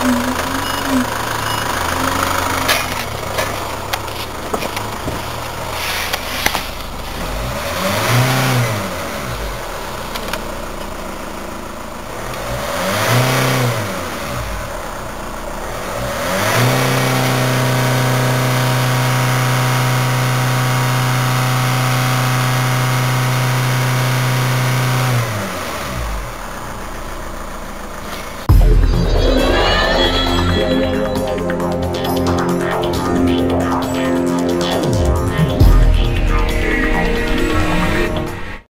อัน